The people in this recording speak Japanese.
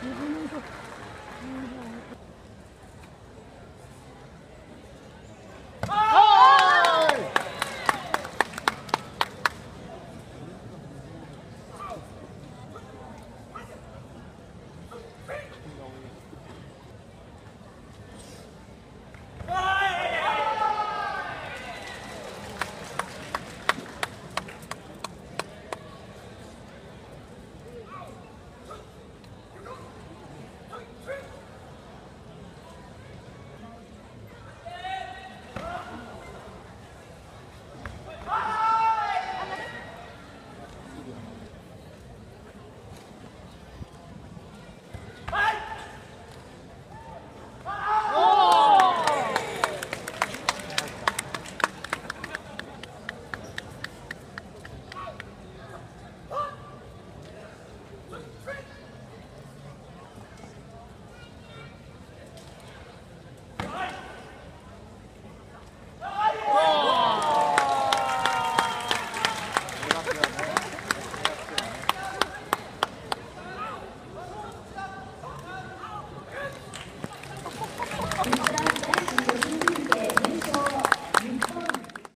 よいしょ。